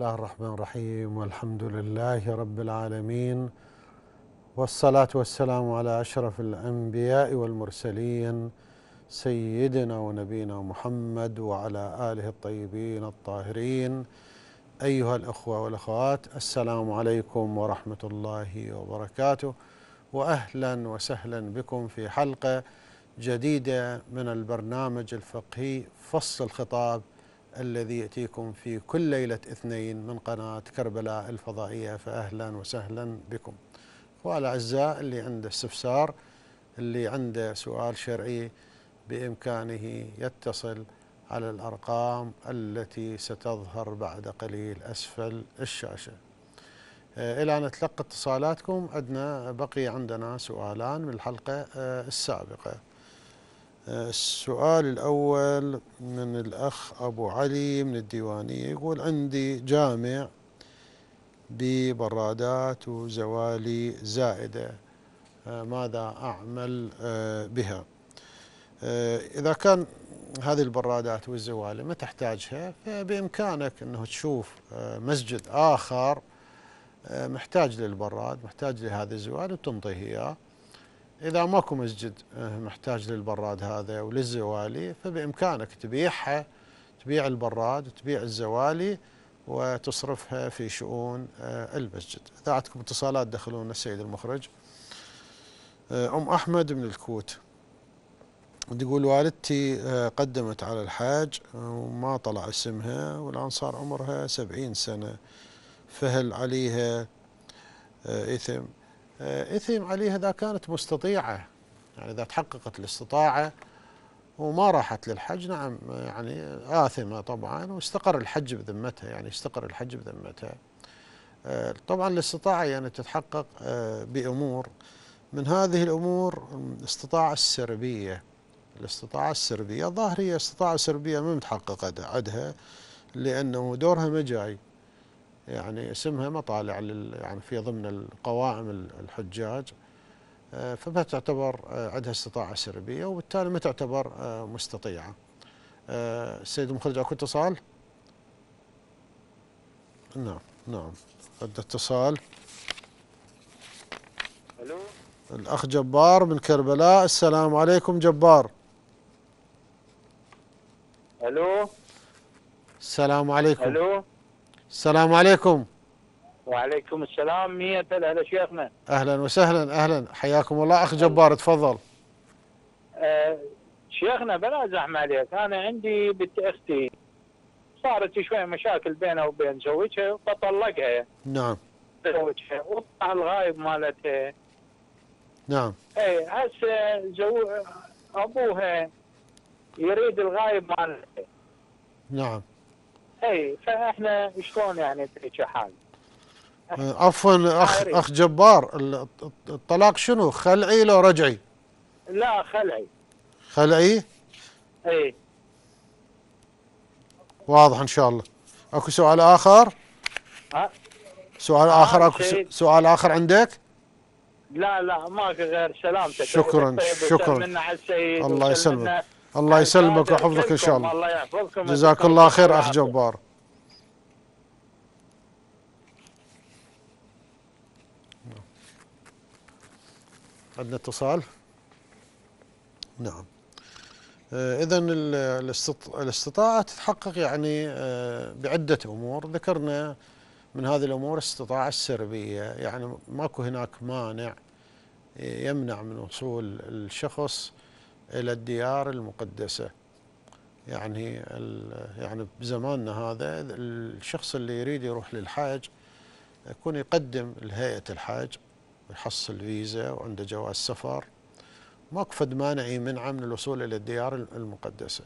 الله الرحمن الرحيم والحمد لله رب العالمين والصلاة والسلام على أشرف الأنبياء والمرسلين سيدنا ونبينا محمد وعلى آله الطيبين الطاهرين. أيها الأخوة والأخوات السلام عليكم ورحمة الله وبركاته وأهلا وسهلا بكم في حلقة جديدة من البرنامج الفقهي فصل الخطاب الذي يأتيكم في كل ليلة اثنين من قناة كربلاء الفضائية فأهلا وسهلا بكم. أخوة الأعزاء اللي عنده استفسار اللي عنده سؤال شرعي بإمكانه يتصل على الأرقام التي ستظهر بعد قليل أسفل الشاشة. آه، إلى أن نتلقى اتصالاتكم عندنا بقي عندنا سؤالان من الحلقة آه، السابقة. السؤال الأول من الأخ أبو علي من الديوانية يقول عندي جامع ببرادات وزوالي زائدة آه، ماذا أعمل آه، بها؟ آه، إذا كان هذه البرادات والزوالي ما تحتاجها فبإمكانك أنه تشوف مسجد آخر محتاج للبراد محتاج لهذه الزوالي وتنطيه إياه. إذا ماكو مسجد آه، محتاج للبراد هذا وللزوالي فبإمكانك تبيعها تبيع البراد وتبيع الزوالي وتصرفها في شؤون آه، المسجد. إذا عندكم اتصالات دخلونا السيد المخرج. آه، أم أحمد من الكوت تقول والدتي قدمت على الحاج وما طلع اسمها والآن صار عمرها سبعين سنة. فهل عليها آه، إثم عليها إذا كانت مستطيعة. يعني إذا تحققت الاستطاعة وما راحت للحج نعم يعني آثمة طبعا واستقر الحج بذمتها يعني استقر الحج بذمتها. آه، طبعا الاستطاعة يعني تتحقق آه، بأمور. من هذه الأمور الاستطاعة السربية. الاستطاعة السربية ظاهر هي استطاعة سربية ما متحققة عندها لأنه دورها ما جاي. يعني اسمها مطالع يعني في ضمن القوائم الحجاج. آه، فما تعتبر آه، عندها استطاعة سربية وبالتالي ما تعتبر آه، مستطيعة. السيد المخرج اكو اتصال؟ نعم نعم. قد اتصال؟ ألو؟ الأخ جبار من كربلاء. السلام عليكم جبار. ألو؟ السلام عليكم. ألو؟ السلام عليكم. وعليكم السلام مية هلا شيخنا. أهلا وسهلا أهلا. حياكم الله. أخ جبار تفضل. أه شيخنا بلا زحمة عليك. أنا عندي بنت أختي. صارت شوية مشاكل بينها وبين زوجها فطلقها نعم. زوجها وطلع الغايب مالتها. نعم. اي هسه زو... أبوها يريد الغايب مالتها. نعم. إي فإحنا شلون يعني في حال عفوا أخ أخ جبار الطلاق شنو؟ خلعي لو رجعي؟ لا خلعي. خلعي؟ إي. واضح إن شاء الله. أكو سؤال آخر؟ ها؟ سؤال آخر أكو سؤال آخر عندك؟ لا لا ماكو غير سلامتك. شكرا شكرا. الله يسلمك. الله يسلمك ويحفظك إن شاء الله. الله يحفظكم جزاك الله خير أخ جبار. عندنا اتصال؟ نعم. آه، اذا الاستطاعة تتحقق يعني آه، بعدة أمور. ذكرنا من هذه الأمور الاستطاعه السربية. يعني ماكو هناك مانع يمنع من وصول الشخص إلى الديار المقدسة. يعني يعني بزماننا هذا الشخص اللي يريد يروح للحاج يكون يقدم لهيئة الحاج ويحصل فيزا وعنده جواز سفر. ماكو فد مانع يمنعه من الوصول إلى الديار المقدسة.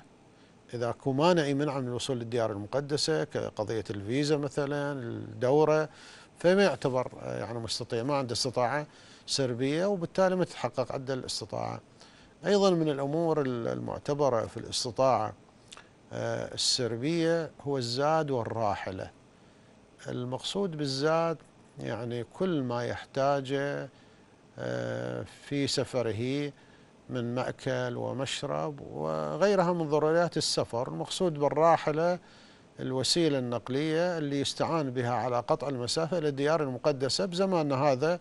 إذا اكو مانع يمنعه من الوصول للديار المقدسة كقضية الفيزا مثلا الدورة فما يعتبر يعني مستطيع ما عنده استطاعة سربية وبالتالي ما تتحقق عنده الاستطاعة. أيضا من الأمور المعتبرة في الاستطاعة آه، السربية هو الزاد والراحلة. المقصود بالزاد يعني كل ما يحتاجه آه، في سفره من مأكل ومشرب وغيرها من ضروريات السفر. المقصود بالراحلة الوسيلة النقلية اللي يستعان بها على قطع المسافة إلى الديار المقدسة بزماننا هذا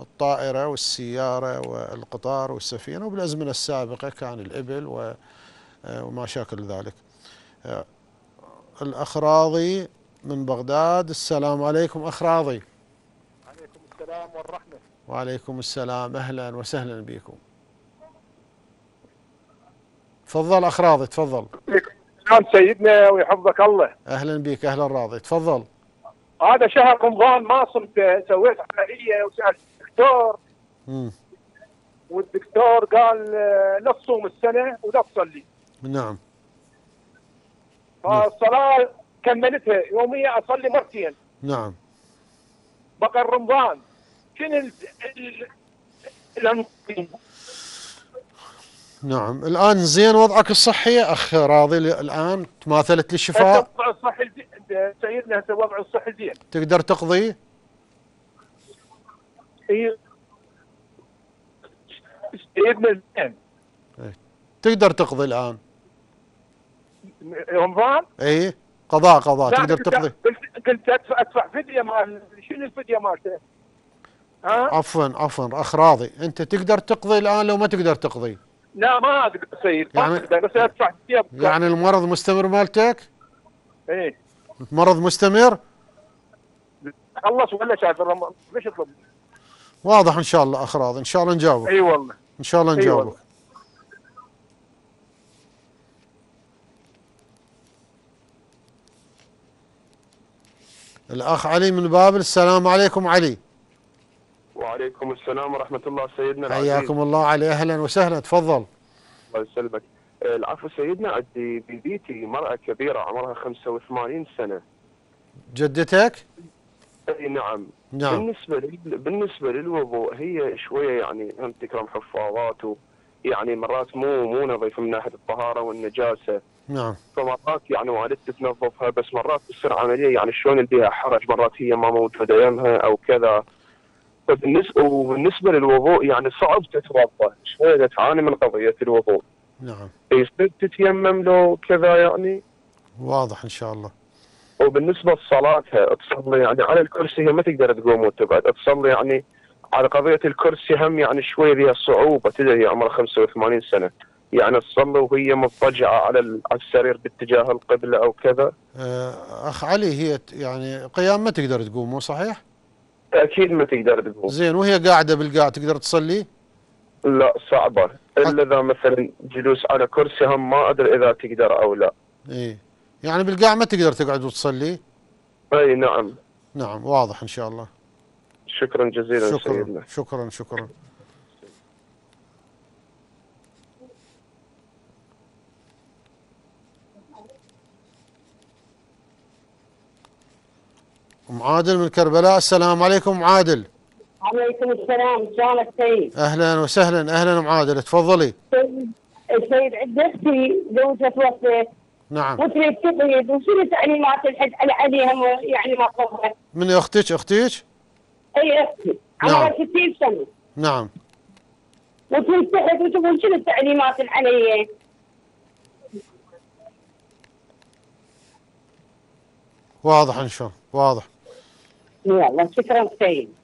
الطائرة والسيارة والقطار والسفينة وبالأزمنة السابقة كان الإبل وما شاكل ذلك. الأخ راضي من بغداد. السلام عليكم أخ راضي عليكم السلام والرحمة. وعليكم السلام. أهلا وسهلا بكم. تفضل أخ راضي تفضل. نعم سيدنا ويحفظك الله. أهلا بك أهلا راضي. تفضل. هذا شهر رمضان ما صمت سويت عملية وسألت الدكتور مم. والدكتور قال لا تصوم السنة ولا تصلي. نعم. فالصلاة كملتها يومية أصلي مرتين. نعم. بقى رمضان شنو ال- ال- ال- نعم. الآن زين وضعك الصحي أخ راضي الآن تماثلت للشفاء؟ وضع الصحي سيدنا هسه وضع الصحي زين. تقدر تقضي؟ هي- سيدنا زين تقدر تقضي الآن. رمضان إي قضاء قضاء. تقدر تقضي. قلت قلت ادفع أدفع فدية مال شنو الفدية مالته؟ ها؟ عفوا عفوا. أخ راضي أنت تقدر تقضي الآن لو ما تقدر تقضي. لا ما أقدر سيد يعني- بس أدفع فدية. يعني المرض مستمر مالتك؟ إيه مرض مستمر؟ خلص ولا شايف ليش يطلب؟ واضح إن شاء الله اخ راضي إن شاء الله نجاوبك. أي والله. إن شاء الله نجاوبك. الأخ علي من بابل. السلام عليكم علي. وعليكم السلام ورحمة الله سيدنا العزيز. حياكم الله علي. أهلا وسهلا. تفضل. الله يسلمك. العفو سيدنا. عندي ببيتي مرأة كبيرة عمرها 85 سنة. جدتك؟ إي نعم. نعم. بالنسبة لل... بالنسبة للوضوء هي شوية يعني هم تكرم حفاظات. يعني مرات مو مو نظيف من ناحية الطهارة والنجاسة. نعم. فمرات يعني والدتي تنظفها بس مرات تصير عملية يعني شلون بيها حرج؟ مرات هي ما موجودة يمها أو كذا. فبالنسبة وبالنسبة للوضوء يعني صعب تتوضأ شوية تعاني من قضية الوضوء. نعم. يصير تتيمم له كذا يعني؟ واضح إن شاء الله. وبالنسبة لصلاتها تصلي يعني على الكرسي هي ما تقدر تقوم وتقعد. تصلي يعني على قضية الكرسي هم يعني شوي فيها صعوبة تدري هي عمرها 85 سنة. يعني تصلي وهي مضطجعة على على السرير باتجاه القبلة أو كذا. آه، أخ علي هي يعني قيام ما تقدر تقوم مو صحيح؟ أكيد ما تقدر تقوم. زين وهي قاعدة بالقاع تقدر تصلي؟ لا صعبة. إلا إذا مثلا جلوس على كرسي هم ما أدري إذا تقدر أو لا. اي يعني بالقاع ما تقدر تقعد وتصلي؟ أي نعم. نعم واضح إن شاء الله. شكرا جزيلا شكرا سيدنا. شكرا شكرا. أم عادل من كربلاء السلام عليكم أم عادل. عليكم السلام شلونك سيد؟ أهلا وسهلا. أهلا أم عادل تفضلي. سيد السيد عند أختي زوجها توفت نعم. وتريد تقيد وشنو تعليمات الحج على عليها م- يعني ما قبلت من أختك؟ أختك أي أختي. نعم. عمرها 60 سنة. نعم. وتريد تحج وتقول شنو التعليمات اللي علي؟ واضح إن شاء الله واضح. يلا شكرا سيد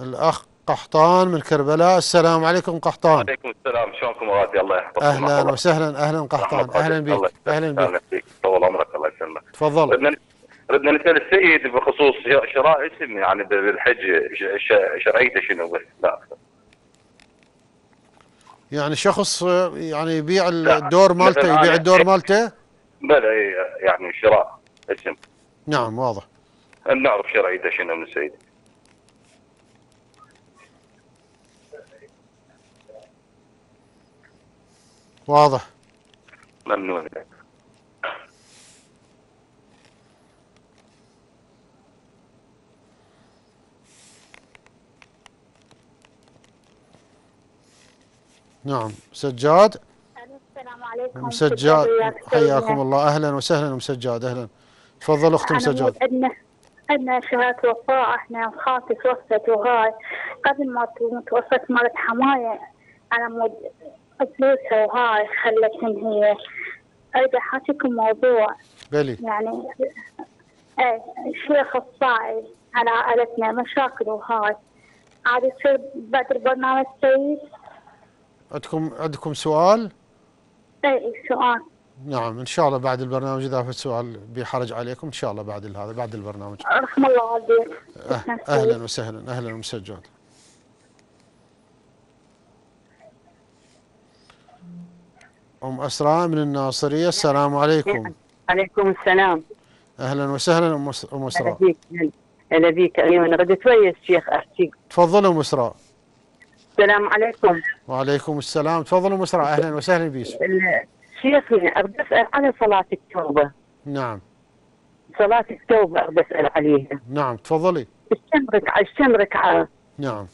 الأخ قحطان من كربلاء. السلام عليكم قحطان. وعليكم السلام. شلونكم غادي الله يحفظكم. أهلا وسهلا أهلا قحطان. أهلا بك أهلا بك طول عمرك الله يسلمك. تفضل. ردنا نسأل السيد بخصوص شراء اسم يعني بالحج. شرعيته شنو؟ بس لا. يعني شخص يعني يبيع الدور مالته يبيع الدور مالته؟ بلا إيه، يعني شراء اسم. نعم واضح. نعرف شرعيته شنو من السيد. واضح. ممنون. نعم سجاد؟ السلام عليكم. مسجاد شكراً حياكم. الله. أهلا وسهلا مسجاد أهلا. تفضل أختي أنا مسجاد مو- عندنا عندنا شهادة وفاة. إحنا خالتي توفت وهاي قبل ما تموت وفت مالت حماية على مود فلوسها وهاي خلت إن هي اريد احاكيكم موضوع. بلي يعني إيه الشيخ الصاعي على عائلتنا مشاكل وهاي. عاد يصير بعد البرنامج سيد؟ عندكم عندكم سؤال؟ اي سؤال. نعم إن شاء الله بعد البرنامج إذا في سؤال بحرج عليكم إن شاء الله بعد هذا بعد البرنامج. رحم الله والديك أه- أهلا وسهلا أهلا ومسجد أم أسراء من الناصرية السلام عليكم. عليكم السلام. أهلا وسهلا أم هلا أسراء. بيك هلا بيك أيوه أنا غدت ويا الشيخ احكي تفضلوا أم أسراء. السلام عليكم. وعليكم السلام. تفضلوا أم أسراء أهلا وسهلا بيك. شيخنا أريد أسأل على صلاة التوبة. نعم. صلاة التوبة أريد أسأل عليها. نعم تفضلي. كم ركعه كم ركعه نعم.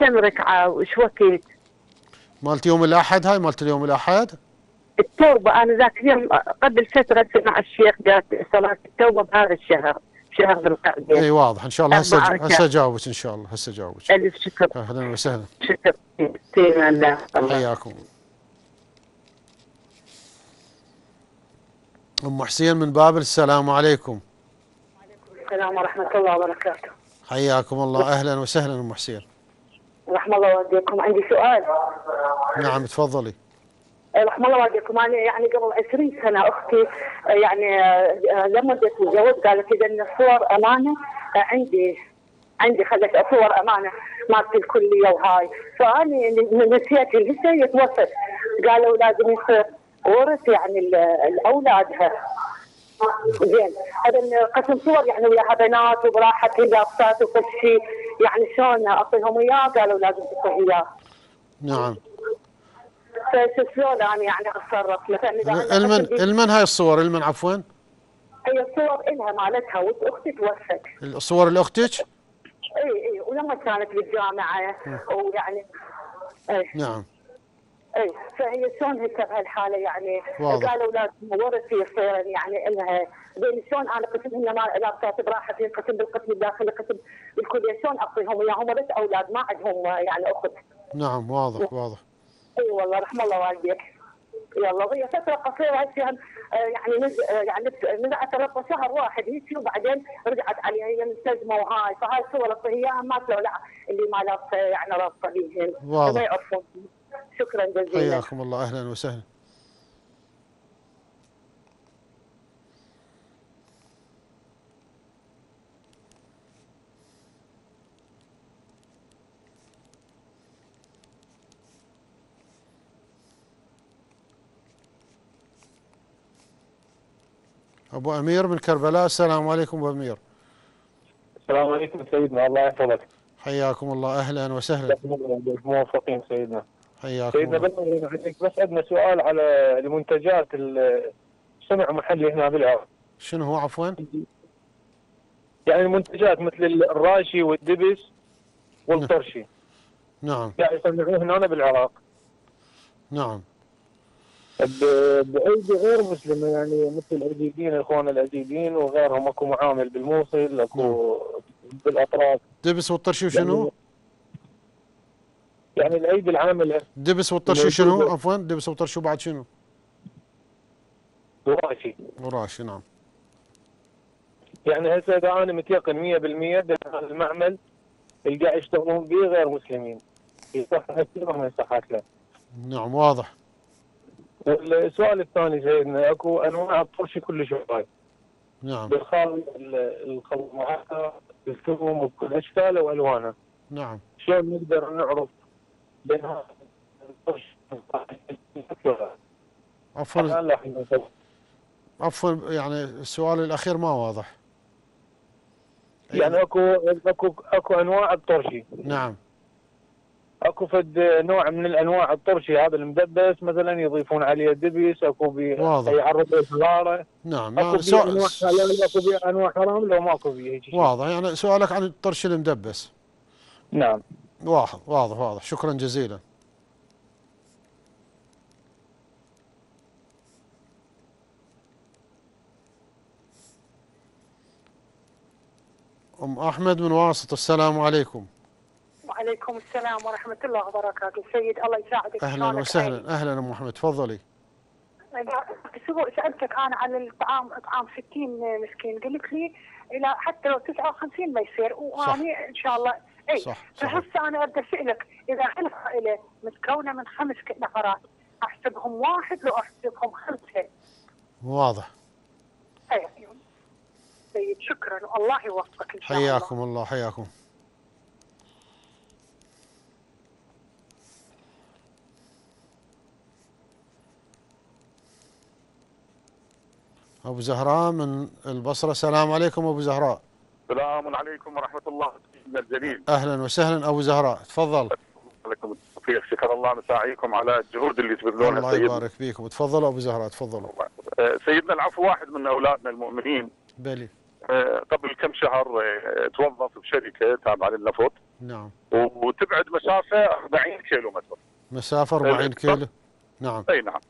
كم ركعه وش وقت؟ مالت يوم الأحد؟ هاي مالت اليوم الأحد؟ التوبه أنا ذاك اليوم قبل فتره سمع الشيخ قال صلاة التوبة بهذا الشهر شهر ذي القعدة. إي واضح. إن شاء الله هسه. هسه جاوبك إن شاء الله هسه جاوبك ألف شكر. أهلا وسهلا. شكر. الله. الله. حياكم أم حسين من بابل السلام عليكم. السلام ورحمة الله وبركاته. حياكم الله. أهلا وسهلا أم حسين. رحم الله والديكم. عندي سؤال. نعم تفضلي. رحم الله والديكم. أنا يعني قبل 20 سنة أختي آه، يعني آه، لما تتزوج قالت اذا الصور أمانة. آه، عندي عندي خلت صور أمانة مالت الكلية وهاي. فاني نسيت لسه هي توفت قالوا لازم يصير ورث يعني لاولادها زين. هذا قسم صور يعني وياها بنات وبراحتها لابسات وكل شيء. يعني شلون أعطيهم إياه؟ قالوا لازم تعطيه إياه. نعم. فشلون أنا يعني أتصرف. مثلا إذا المن إلمن هاي الصور إلمن عفوا. هي الصور إلها مالتها وأختي توفت. الصور لأختك؟ إي إي ولما كانت بالجامعة ويعني إي. نعم. اي فهي شلون هسه بهالحاله يعني. قالوا لازم ورث يصير يعني إنها زين شلون أنا قسم هن ما لابسات براحتي قسم بالقسم الداخلي قسم بالكلية شلون أعطيهم اياهم بس أولاد ما عندهم يعني أخت. نعم واضح واضح. إي والله رحم الله والديك. يلا وهي فترة قصيرة هسه آه، يعني نز... آه، يعني نزعت ربع شهر واحد هيك وبعدين رجعت عليها هي ملتزمه وهاي فهاي الصور اللي ما لا اللي ما لابسة يعني رابطة بيهن. واضح. ما يعرفون. شكرا جزيلا. حياكم الله. أهلا وسهلا. أبو أمير من كربلاء. السلام عليكم أبو أمير. السلام عليكم سيدنا. الله يحفظك. حياكم الله. أهلا وسهلا. موفقين سيدنا. حياكم سيدنا بس عندنا سؤال على المنتجات الصنع محلي هنا بالعراق. شنو هو عفوا؟ يعني المنتجات مثل الراشي والدبس والطرشي. نعم. يعني يصنعوه هنا بالعراق. نعم. ب- بأيدي غير مسلمة يعني مثل الأزيدين الإخوان الأزيدين وغيرهم أكو معامل بالموصل أكو بالأطراف. دبس والطرشي وشنو؟ يعني الأيدي العاملة دبس والطرشي شنو؟ عفوا دبس والطرشي وبعد شنو؟ راشي وراشي نعم. يعني هسه إذا أنا متيقن 100% ان هذا المعمل اللي قاعد يشتغلون به غير مسلمين. يصح ما يصحح له. نعم واضح. والسؤال الثاني سيدنا أكو أنواع الطرش كلش هواي نعم. بالخال الخلط معاها بالثوم بكل اشكاله والوانه نعم. شلون نقدر نعرف عفوا. عفوا يعني السؤال الأخير ما واضح يعني اكو اكو أكو أنواع الطرشي نعم أكو فد نوع من الأنواع الطرشي هذا المدبس مثلا يضيفون عليه دبس أكو بي. يعرضوا الحراره نعم أكو يعني بيه سؤال انواع حلال أكو بيه أنواع حرام لو ماكو بيه هيك. واضح يعني سؤالك عن الطرش المدبس نعم واضح واضح واضح. شكرا جزيلا. أم أحمد من واسط السلام عليكم. وعليكم السلام ورحمة الله وبركاته. سيد الله يساعدك. أهلا شلونك؟ وسهلا. أهلا أم أحمد تفضلي. سألتك أنا على الطعام اطعام 60 مسكين. قلت لي إلى حتى لو 59 ما يصير. واني إن شاء الله اي صح،. فهسه أنا أبدأ اسالك إذا عندك عائله متكونة من خمس نفرات أحسبهم واحد لو أحسبهم خمسة. واضح. اي طيب شكرا. والله يوفقك إن شاء الله. حياكم الله حياكم. أبو زهراء من البصرة. السلام عليكم أبو زهراء. السلام عليكم ورحمة الله سيدنا الجليل أهلا وسهلا أبو زهراء تفضل. لكم التوفيق. شكر الله مساعيكم على الجهود اللي تبذلونها الله يبارك فيكم تفضلوا أبو زهراء تفضلوا آه، سيدنا العفو واحد من أولادنا المؤمنين. بلي. آه، قبل كم شهر آه، توظف بشركة تابعة للنفط. نعم. وتبعد مسافة 40 كيلو متر. مسافة 40 كيلو. نعم. أي نعم.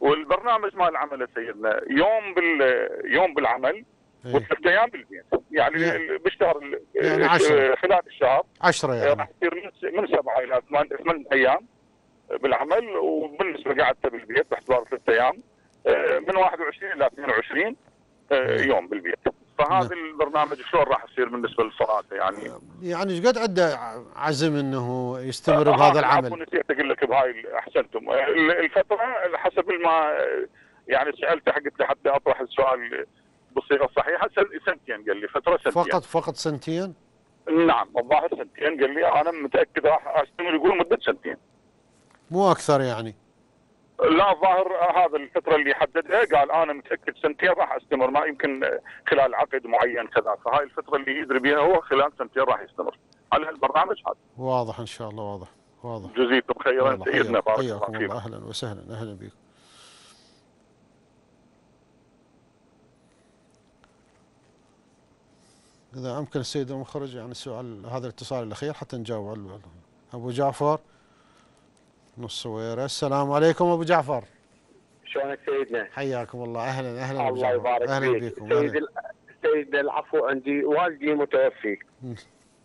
والبرنامج مال العمل سيدنا يوم بال يوم بالعمل إيه. وثلاث أيام بالبيت يعني ال- بالشهر ال- يعني آه، عشرة. خلال الشهر. عشرة آه، يعني. راح يصير من سبعة إلى ثمان ثمان أيام بالعمل وبالنسبة قعدته بالبيت باعتبار ثلاث أيام. آه، من 21 إلى 22 آه، يوم بالبيت. فهذا البرنامج شلون راح يصير بالنسبة للصلاة يعني؟ يعني إيش قد عنده عزم إنه يستمر آه، بهذا عفوا العمل؟ نسيت أقول لك بهاي أحسنتم. آه، الفترة حسب ما آه، يعني سالته له حتى أطرح السؤال بالصيغه الصحيحه سن- سنتين قال لي فترة سنتين. فقط فقط سنتين؟ نعم الظاهر سنتين قال لي أنا متأكد راح استمر يقول مدة سنتين. مو أكثر يعني؟ لا الظاهر هذا الفترة اللي حددها قال أنا متأكد سنتين راح أستمر ما يمكن خلال عقد معين كذا. فهاي الفترة اللي يدري بها هو خلال سنتين راح يستمر. على البرنامج هذا. واضح إن شاء الله واضح واضح. جزيتم خيرا سيدنا بارك الله الله. فيكم أهلا وسهلا أهلا بكم. إذا أمكن السيد المخرج يعني السؤال هذا الاتصال الأخير حتى نجاوب على أبو جعفر من الصويره السلام عليكم أبو جعفر. شلونك سيدنا؟ حياكم الله. أهلا أهلا أبو الله جعفر. يبارك أهلا فيك. بكم. سيد أهلاً. ال- سيد العفو عندي والدي متوفي.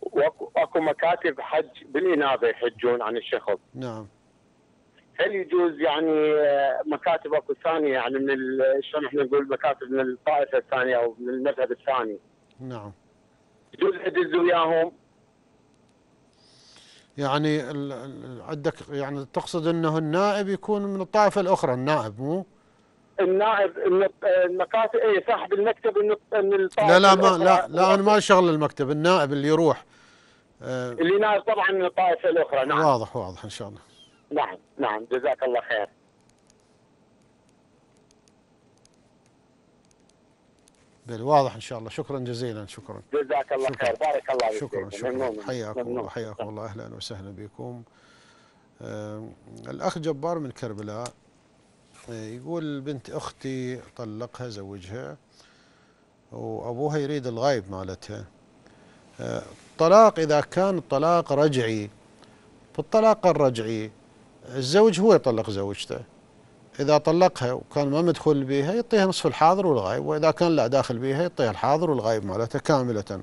واكو أكو مكاتب حج بالإنابة يحجون عن الشخص نعم. هل يجوز يعني آه، مكاتب أكو ثانية؟ يعني من شلون إحنا نقول مكاتب من الطائفة الثانية أو من المذهب الثاني؟ نعم. يجوز ادز وياهم يعني عندك يعني تقصد إنه النائب يكون من الطائفة الأخرى النائب مو؟ النائب الن- المكاتب اي صاحب المكتب من الطائفة لا لا ما. لا لا أنا ما شغل المكتب النائب اللي يروح. آه اللي نائب طبعا من الطائفة الأخرى نعم. واضح واضح إن شاء الله. نعم نعم جزاك الله خير. بل واضح إن شاء الله. شكرا جزيلا شكرا. جزاك الله شكراً. خير. بارك الله فيك. شكرا. شكرا. حياكم. الله حياكم الله. أهلا وسهلا بكم. آه الأخ جبار من كربلاء آه يقول بنت أختي طلقها زوجها وأبوها يريد الغايب مالتها. آه، الطلاق إذا كان الطلاق رجعي فالطلاق الرجعي الزوج هو يطلق زوجته. إذا طلقها وكان ما مدخول بها يعطيها نصف الحاضر والغايب وإذا كان لا داخل بها يعطيها الحاضر والغايب مالتها كاملة.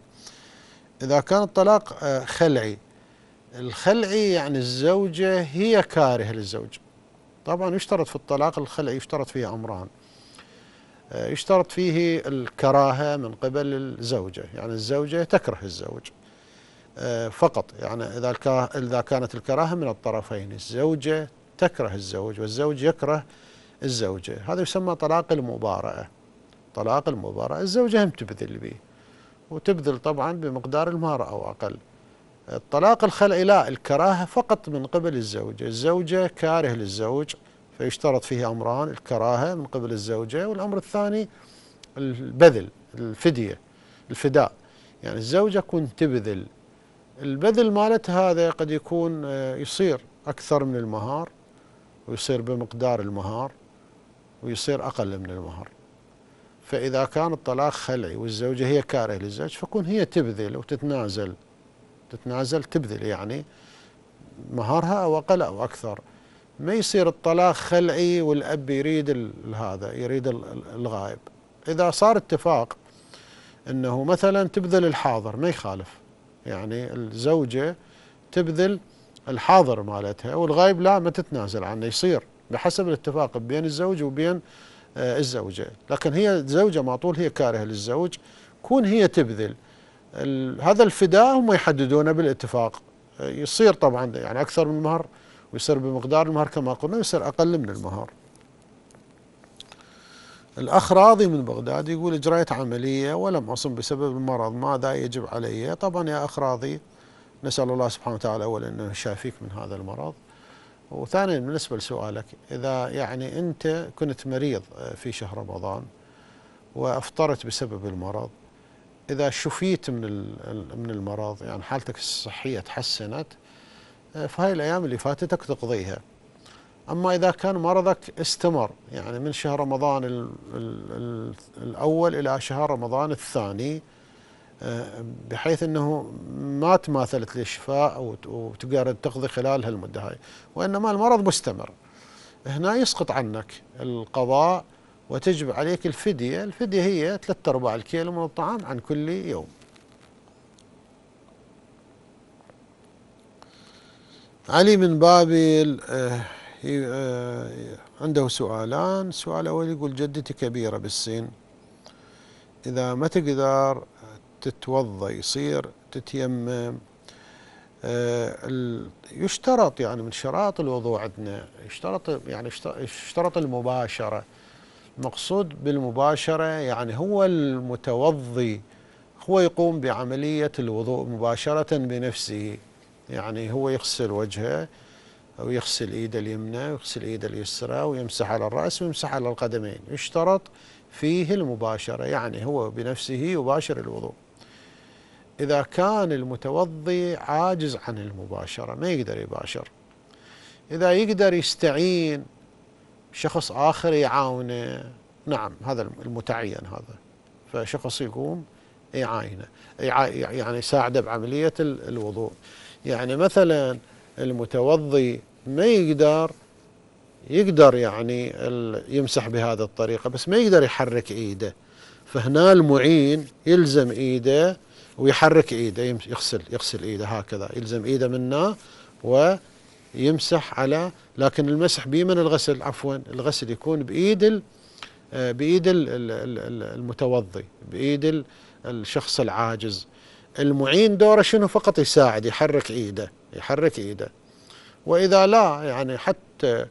إذا كان الطلاق آه، خلعي. الخلعي يعني الزوجة هي كارهة للزوج. طبعا يشترط في الطلاق الخلعي يشترط فيه أمران. آه، يشترط فيه الكراهة من قبل الزوجة. يعني الزوجة تكره الزوج. آه، فقط. يعني الكا- إذا كانت الكراهة من الطرفين الزوجة تكره الزوج والزوج يكره الزوجة. هذا يسمى طلاق المبارأة. طلاق المبارأة. الزوجة هم تبذل به وتبذل طبعا بمقدار المهر أو أقل. الطلاق الخلعي لا الكراهة فقط من قبل الزوجة. الزوجة كاره للزوج فيشترط فيه أمران الكراهة من قبل الزوجة والأمر الثاني البذل الفدية الفداء. يعني الزوجة كنت تبذل. البذل مالتها هذا قد يكون آه، يصير أكثر من المهار ويصير بمقدار المهار. ويصير أقل من المهر. فإذا كان الطلاق خلعي والزوجة هي كارهة للزوج فكون هي تبذل وتتنازل تتنازل تبذل يعني مهارها أو أقل أو أكثر. ما يصير الطلاق خلعي والأب يريد هذا يريد ال- ال- الغائب. إذا صار اتفاق إنه مثلا تبذل الحاضر ما يخالف. يعني الزوجة تبذل الحاضر مالتها والغايب لا ما تتنازل عنه يصير. بحسب الاتفاق بين الزوج وبين آه، الزوجة لكن هي الزوجة ما طول هي كارهة للزوج. كون هي تبذل هذا الفداء هم يحددونه بالاتفاق. آه، يصير طبعا يعني أكثر من المهر ويصير بمقدار المهر كما قلنا ويصير أقل من المهر. الأخ راضي من بغداد يقول إجريت عملية ولم أصم بسبب المرض ماذا يجب علي؟ طبعا يا أخ راضي نسأل الله سبحانه وتعالى أولا أنه يشافيك من هذا المرض. وثانيا بالنسبة لسؤالك إذا يعني أنت كنت مريض في شهر رمضان وأفطرت بسبب المرض إذا شفيت من من المرض يعني حالتك الصحية تحسنت فهاي الأيام اللي فاتتك تقضيها. أما إذا كان مرضك استمر يعني من شهر رمضان ال ال الأول إلى شهر رمضان الثاني آه، بحيث أنه ما تماثلت للشفاء وتقدر تقضي خلال هالمدة هاي. وإنما المرض مستمر. هنا يسقط عنك القضاء وتجب عليك الفدية. الفدية هي ثلاثة أرباع الكيلو من الطعام عن كل يوم. علي من بابل آه، آه، عنده سؤالان. السؤال الأول يقول جدتي كبيرة بالسن. إذا ما تقدر تتوضا يصير تتيمم. آه، يشترط يعني من شرائط الوضوء عندنا يشترط يعني يشترط المباشرة. المقصود بالمباشرة يعني هو المتوضي هو يقوم بعملية الوضوء مباشرة بنفسه. يعني هو يغسل وجهه أو يغسل إيده اليمنى ويغسل إيده اليسرى ويمسح على الرأس ويمسح على القدمين. يشترط فيه المباشرة يعني هو بنفسه يباشر الوضوء. إذا كان المتوضي عاجز عن المباشرة ما يقدر يباشر. إذا يقدر يستعين شخص آخر يعاونه. نعم هذا المتعين هذا. فشخص يقوم يعاينه يعني يساعده بعملية الوضوء. يعني مثلا المتوضي ما يقدر يقدر يعني يمسح بهذه الطريقة بس ما يقدر يحرك إيده. فهنا المعين يلزم إيده ويحرك إيده يغسل يغسل إيده هكذا يلزم إيده منه ويمسح على لكن المسح بيمن الغسل عفوا الغسل يكون بإيد بإيد المتوضي بإيد الشخص العاجز. المعين دوره شنو؟ فقط يساعد يحرك إيده يحرك إيده. وإذا لا يعني حتى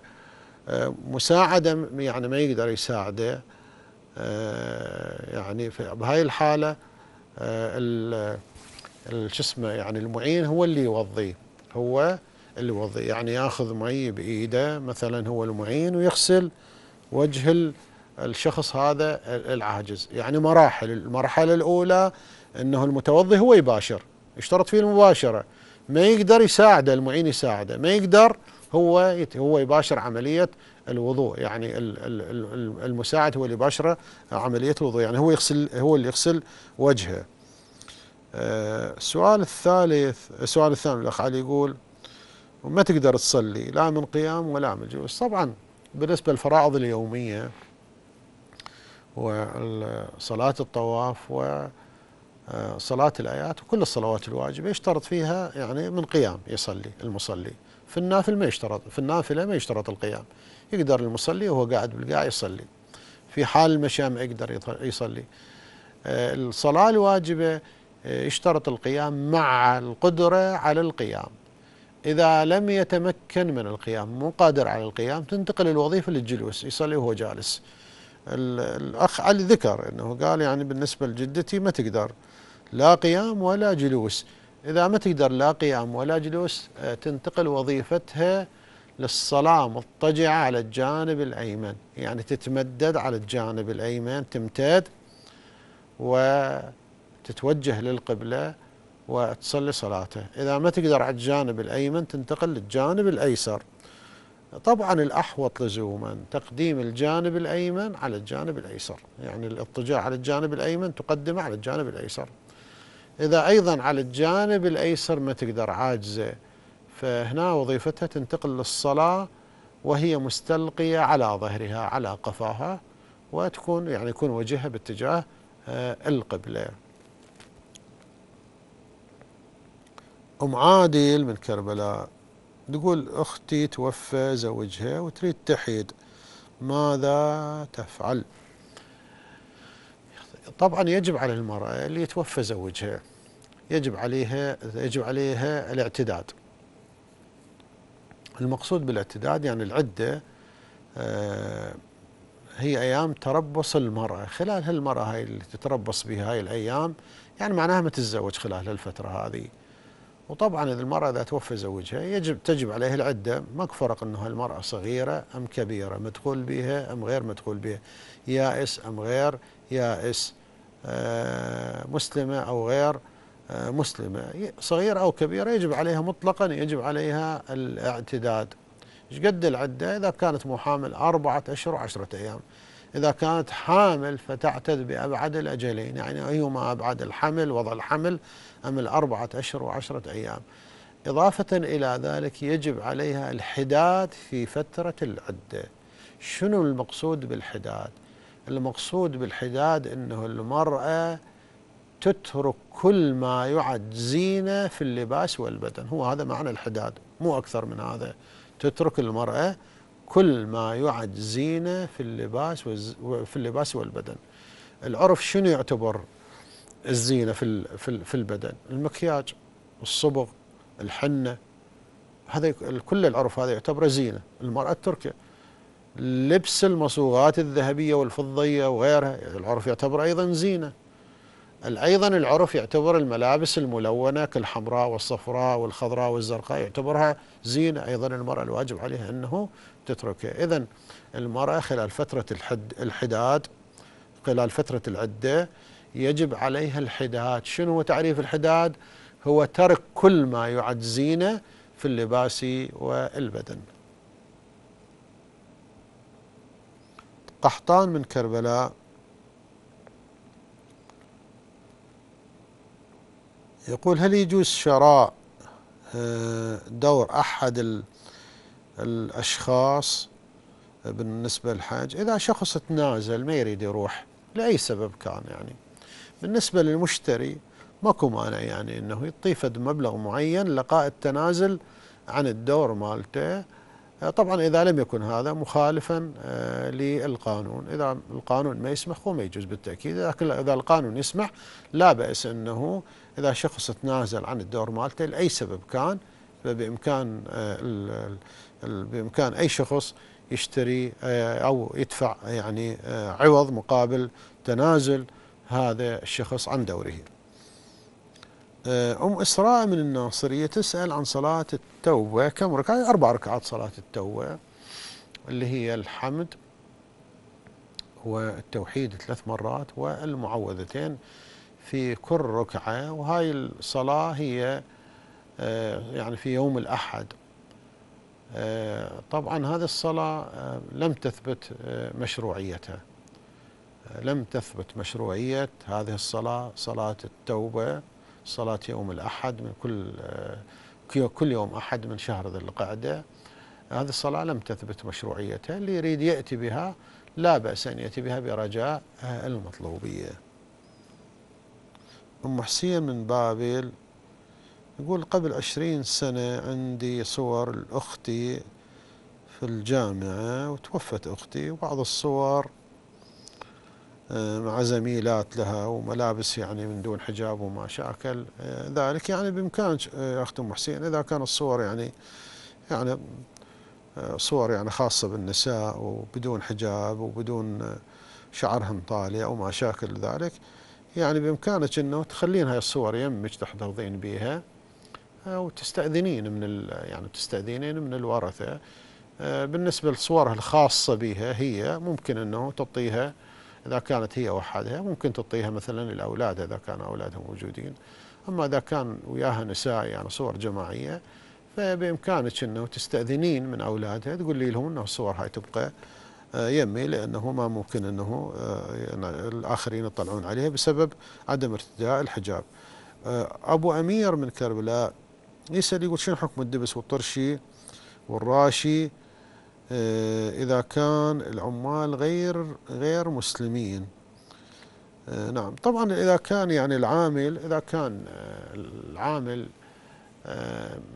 آه، مساعدة يعني ما يقدر يساعده آه، يعني بهاي الحالة آه، شو اسمه يعني المعين هو اللي يوضيه هو اللي يوضي. يعني ياخذ مي بإيده مثلا هو المعين ويغسل وجه الشخص هذا العاجز. يعني مراحل المرحلة الأولى إنه المتوضي هو يباشر يشترط فيه المباشرة. ما يقدر يساعده المعين يساعده. ما يقدر هو هو يباشر عملية الوضوء يعني المساعد هو اللي يباشر عملية الوضوء يعني هو يغسل هو اللي يغسل وجهه. آه، السؤال الثالث السؤال الثاني الأخ علي يقول وما تقدر تصلي؟ لا من قيام ولا من جلوس. طبعا بالنسبة للفرائض اليومية وصلاه الطواف و آه، صلاة الآيات وكل الصلوات الواجبة يشترط فيها يعني من قيام يصلي المصلي. في النافل ما يشترط في النافلة ما يشترط القيام. يقدر المصلي وهو قاعد بالقاع يصلي. في حال المشام ما يقدر يصلي. آه، الصلاة الواجبة آه، يشترط القيام مع القدرة على القيام. إذا لم يتمكن من القيام مو قادر على القيام تنتقل الوظيفة للجلوس يصلي وهو جالس. الأخ علي ذكر أنه قال يعني بالنسبة لجدتي ما تقدر لا قيام ولا جلوس. إذا ما تقدر لا قيام ولا جلوس آه، تنتقل وظيفتها للصلاة مضطجعة على الجانب الأيمن. يعني تتمدد على الجانب الأيمن تمتد وتتوجه للقبلة وتصلي صلاته. إذا ما تقدر على الجانب الأيمن تنتقل للجانب الأيسر. طبعا الأحوط لزوما تقديم الجانب الأيمن على الجانب الأيسر. يعني الاضطجاع على الجانب الأيمن تقدمه على الجانب الأيسر. إذا أيضا على الجانب الأيسر ما تقدر عاجزة. فهنا وظيفتها تنتقل للصلاة وهي مستلقية على ظهرها على قفاها وتكون يعني يكون وجهها باتجاه آه، القبلة. أم عادل من كربلاء تقول أختي توفى زوجها وتريد تحيد ماذا تفعل؟ طبعا يجب على المرأة اللي يتوفى زوجها يجب عليها يجب عليها الاعتداد. المقصود بالاعتداد يعني العدة آه، هي أيام تربص المرأة. خلال هالمرأة هاي اللي تتربص بها هاي الأيام يعني معناها ما تتزوج خلال الفترة هذه. وطبعا إذا المرأة إذا توفى زوجها يجب تجب عليها العدة. ماكو فرق أنه المرأة صغيرة أم كبيرة مدخول بها أم غير مدخول بها يائس أم غير يائس آه، مسلمة أو غير آه، مسلمة. صغيرة أو كبيرة يجب عليها مطلقا يجب عليها الاعتداد. قد العدة؟ إذا كانت محامل أربعة أشهر وعشرة أيام. إذا كانت حامل فتعتد بأبعد الأجلين يعني أيهما أبعد الحمل وضع الحمل أم الأربعة أشهر وعشرة أيام. إضافة إلى ذلك يجب عليها الحداد في فترة العدة. شنو المقصود بالحداد؟ المقصود بالحداد أنه المرأة تترك كل ما يعد زينة في اللباس والبدن. هو هذا معنى الحداد مو أكثر من هذا. تترك المرأة كل ما يعد زينة في اللباس في اللباس والبدن. العرف شنو يعتبر الزينة في في البدن؟ المكياج الصبغ الحنة. هذا كل العرف هذا يعتبر زينة. المرأة التركية لبس المصوغات الذهبية والفضية وغيرها العرف يعتبر أيضا زينة. أيضا العرف يعتبر الملابس الملونة كالحمراء والصفراء والخضراء والزرقاء يعتبرها زينة. أيضا المرأة الواجب عليها أنه تتركها. إذا المرأة خلال فترة الحد الحداد خلال فترة العدة يجب عليها الحداد. شنو هو تعريف الحداد؟ هو ترك كل ما يعد زينة في اللباس والبدن. قحطان من كربلاء. يقول هل يجوز شراء آه، دور أحد الأشخاص بالنسبة للحاج؟ إذا شخص تنازل ما يريد يروح لأي سبب كان يعني. بالنسبة للمشتري ماكو مانع يعني إنه يطيف مبلغ معين لقاء التنازل عن الدور مالته. طبعا إذا لم يكن هذا مخالفا آه، للقانون. إذا القانون ما يسمح هو ما يجوز بالتأكيد. لكن إذا القانون يسمح لا بأس أنه إذا شخص تنازل عن الدور مالته لأي سبب كان فبإمكان آه، بإمكان أي شخص يشتري آه، أو يدفع يعني عوض مقابل تنازل هذا الشخص عن دوره. أم إسراء من الناصرية تسأل عن صلاة التوبة. كم ركعة؟ أربع ركعات صلاة التوبة اللي هي الحمد والتوحيد ثلاث مرات والمعوذتين في كل ركعة. وهاي الصلاة هي آه، يعني في يوم الأحد. آه، طبعا هذه الصلاة آه، لم تثبت مشروعيتها. لم تثبت مشروعية هذه الصلاة صلاة التوبة. صلاة يوم الأحد من كل كل يوم أحد من شهر ذي القعدة. هذه الصلاة لم تثبت مشروعيتها. اللي يريد يأتي بها لا بأس أن يأتي بها برجاء المطلوبية. أم حسين من بابل يقول قبل عشرين سنة عندي صور لأختي في الجامعة وتوفت أختي وبعض الصور آه، مع زميلات لها وملابس يعني من دون حجاب وما شاكل. آه، ذلك يعني بإمكان آه، أخت أم حسين. إذا كان الصور يعني يعني صور يعني خاصة بالنساء وبدون حجاب وبدون شعرهن طالع أو ما شاكل ذلك يعني بإمكانك أنه تخلين هاي الصور يمك تحتفظين بها وتستأذنين من يعني تستأذنين من الورثة. بالنسبة لصورها الخاصة بها هي ممكن أنه تعطيها إذا كانت هي وحدها ممكن تعطيها مثلا للأولاد إذا كان أولادها موجودين. أما إذا كان وياها نساء يعني صور جماعية فبإمكانك أنه تستأذنين من أولادها تقول لي لهم أنه الصور هاي تبقى آه، يمي لأنه ما ممكن أنه آه، الآخرين يطلعون عليها بسبب عدم ارتداء الحجاب. آه، أبو أمير من كربلاء يسأل يقول شنو حكم الدبس والطرشي والراشي؟ إذا كان العمال غير غير مسلمين. آه، نعم. طبعا إذا كان يعني العامل إذا كان آه، العامل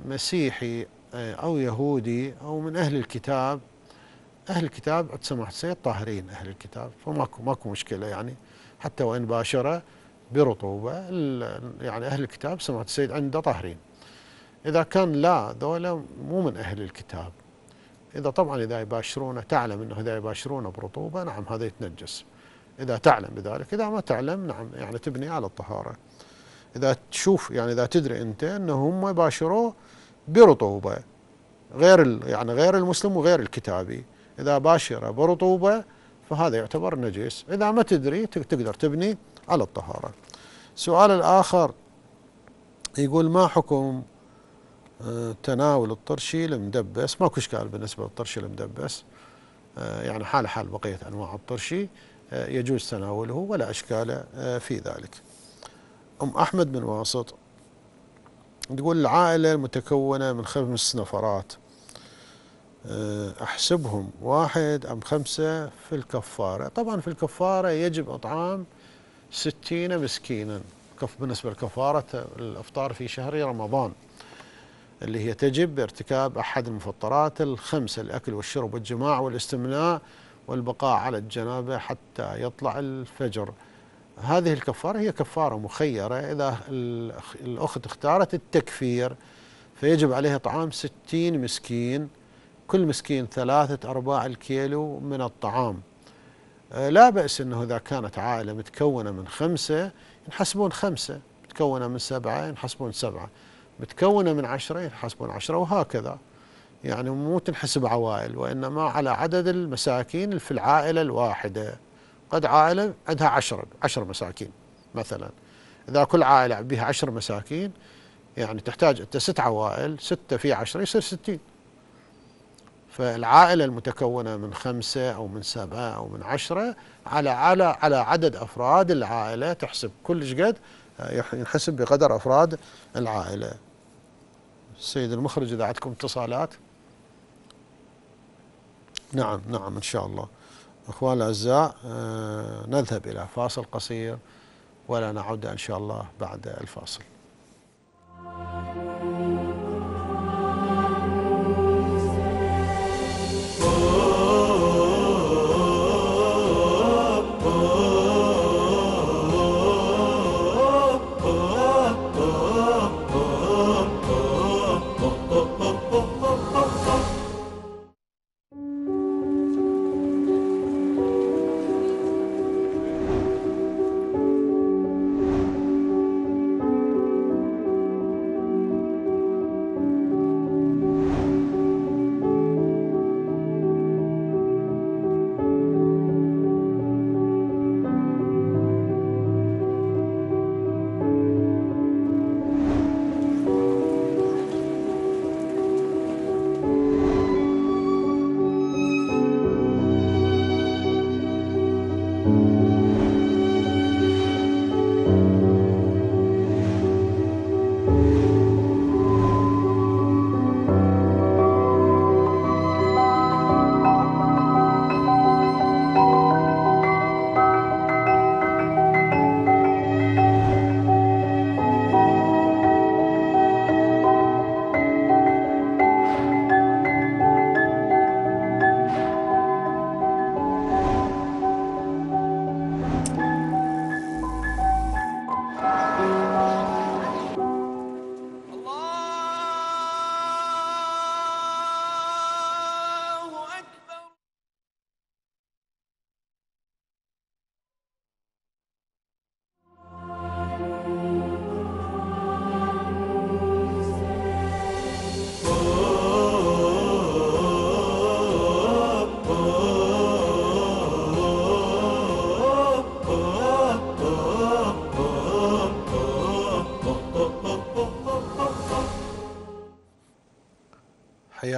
مسيحي آه، أو يهودي أو من أهل الكتاب أهل الكتاب سماحة السيد طاهرين أهل الكتاب فماكو ماكو مشكلة يعني. حتى وإن باشر برطوبة يعني أهل الكتاب سماحة السيد عنده طاهرين. إذا كان لا ذولا مو من أهل الكتاب. إذا طبعا إذا يباشرونه تعلم أنه إذا يباشرونه برطوبة نعم هذا يتنجس. إذا تعلم بذلك إذا ما تعلم نعم يعني تبني على الطهارة. إذا تشوف يعني إذا تدري أنت أنه هم يباشروه برطوبة غير يعني غير المسلم وغير الكتابي. إذا باشر برطوبة فهذا يعتبر نجس. إذا ما تدري تقدر تبني على الطهارة. السؤال الآخر يقول ما حكم تناول الطرشي المدبس. ماكو اشكال بالنسبة للطرشي المدبس. آه، يعني حال حال بقية أنواع الطرشي آه، يجوز تناوله ولا أشكال في ذلك. أم أحمد بن واسط تقول العائلة المتكونه من خمس نفرات. أحسبهم واحد أم خمسة في الكفارة، طبعا في الكفارة يجب إطعام ستين مسكينا. بالنسبة لكفاره الأفطار في شهر رمضان. اللي هي تجب بارتكاب أحد المفطرات الخمسة الأكل والشرب والجماع والاستمناء والبقاء على الجنابة حتى يطلع الفجر. هذه الكفارة هي كفارة مخيرة. إذا الأخت اختارت التكفير فيجب عليها طعام ستين مسكين كل مسكين ثلاثة أرباع الكيلو من الطعام. آه، لا بأس أنه إذا كانت عائلة متكونة من خمسة ينحسبون خمسة متكونة من سبعة ينحسبون سبعة. متكونة من عشرة ينحسبون عشرة وهكذا. يعني مو تنحسب عوائل وإنما على عدد المساكين في العائلة الواحدة. قد عائلة عندها عشرة عشر مساكين مثلا. إذا كل عائلة بها عشر مساكين يعني تحتاج أنت ست عوائل ستة في عشرة يصير ستين. فالعائلة المتكونة من خمسة أو من سبعة أو من عشرة على على على عدد أفراد العائلة تحسب. كل قد ينحسب بقدر أفراد العائلة. السيد المخرج إذا عندكم اتصالات. نعم نعم إن شاء الله. أخوان الأعزاء آه نذهب إلى فاصل قصير ولا نعود إن شاء الله بعد الفاصل.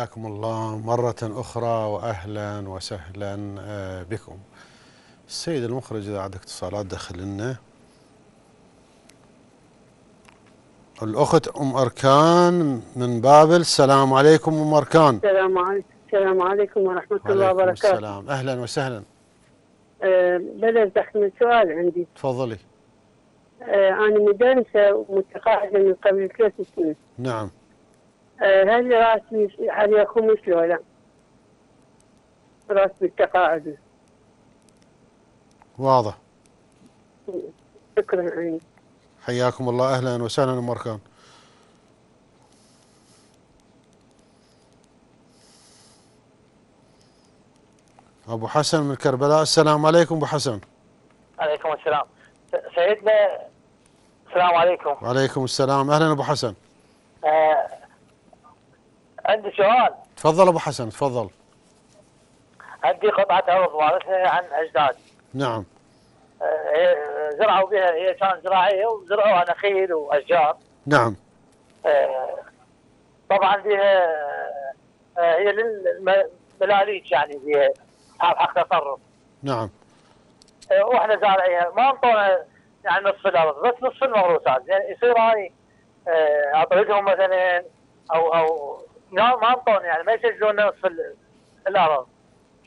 حياكم الله مرة أخرى وأهلا وسهلا آه، بكم. السيد المخرج إذا عندك اتصالات دخل لنا. الأخت أم أركان من بابل. السلام عليكم أم أركان. السلام عليكم السلام عليكم ورحمة الله وبركاته. السلام. أهلا وسهلا. أه بلد من سؤال عندي. تفضلي. أه أنا مدرسة ومتقاعدة من قبل ثلاث سنين. نعم. آه، هل راتبي خمس لو لا؟ راتب التقاعد واضح. شكرا عيني حياكم الله. أهلا وسهلا أم أركان. أبو حسن من كربلاء. السلام عليكم أبو حسن. عليكم السلام. سيدنا السلام عليكم. وعليكم السلام. أهلا أبو حسن. آه عندي سؤال. تفضل أبو حسن تفضل. عندي قطعة أرض وارثها عن أجداد. نعم. آه زرعوا بها هي كانت زراعية وزرعوها نخيل وأشجار. نعم. آه طبعا بها آه هي للملاليك يعني بها حق تصرف. نعم. وإحنا زارعيها ما انطونا يعني نصف الأرض بس نصف الموروثات يعني يصير هاي اطردهم مثلا أو أو لا ما انطونا يعني ما يسجلون ال- الأرض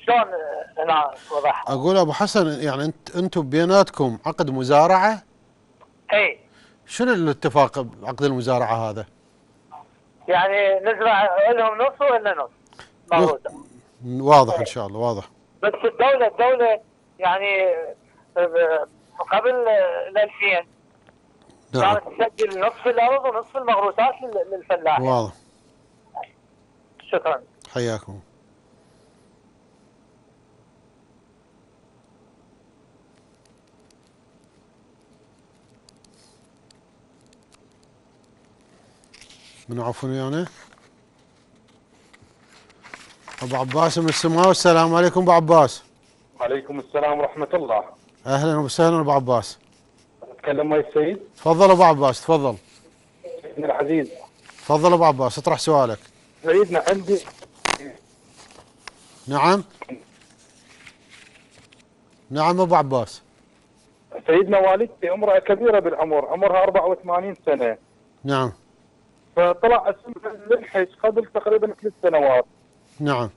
شلون آه، هنا وضح أقول أبو حسن يعني انت أنتم بيناتكم عقد مزارعة؟ اي شنو الاتفاق بعقد المزارعة هذا؟ يعني نزرع لهم نص ولا نص. موروثه واضح إن شاء الله واضح. بس الدولة الدولة يعني قبل ال 2000 نعم. كانت تسجل نصف الأرض ونصف المغروسات لل- للفلاح. واضح. شكرا. حياكم. من عفوني أنا أبو عباس من السماوي السلام عليكم أبو عباس. وعليكم السلام ورحمة الله. أهلا وسهلا أبو عباس. أتكلم ويا السيد؟ تفضل أبو عباس تفضل. سيدنا العزيز. تفضل أبو عباس اطرح سؤالك. سيدنا عندي. نعم. نعم أبو عباس. سيدنا والدتي امرأة كبيرة بالعمر عمرها 84 سنة. نعم. فطلع اسمها للحج قبل تقريبا ثلاث سنوات. نعم.